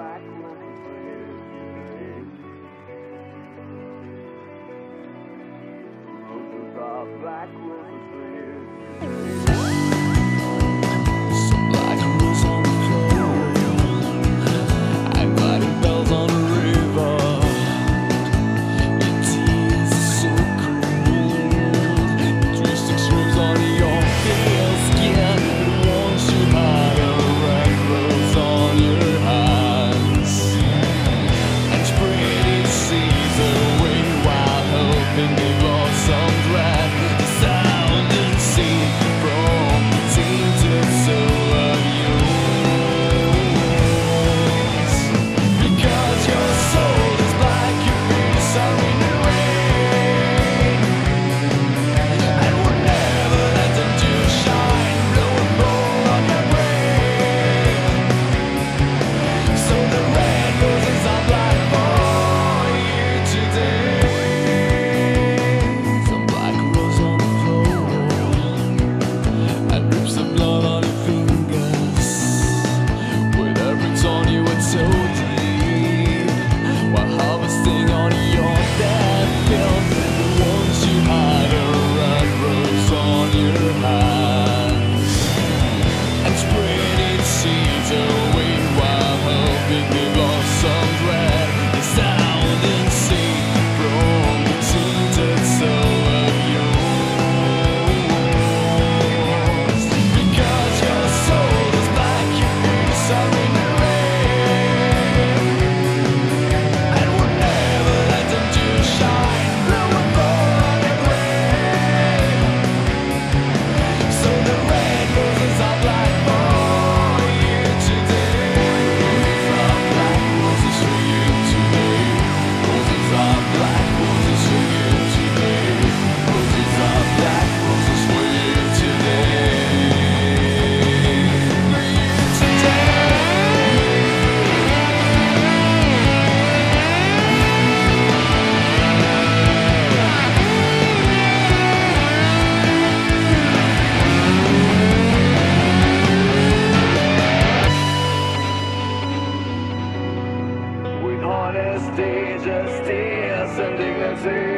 black woman. Roses are black woman plays. Honesty, justice, and dignity.